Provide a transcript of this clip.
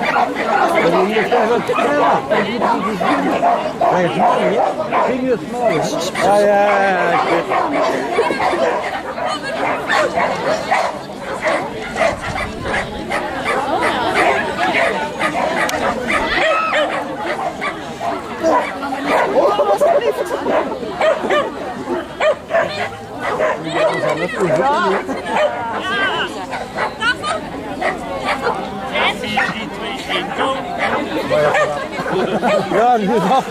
And you just have a Like small, yeah? Big or small? Oh, yeah, Oh, 不要，你走。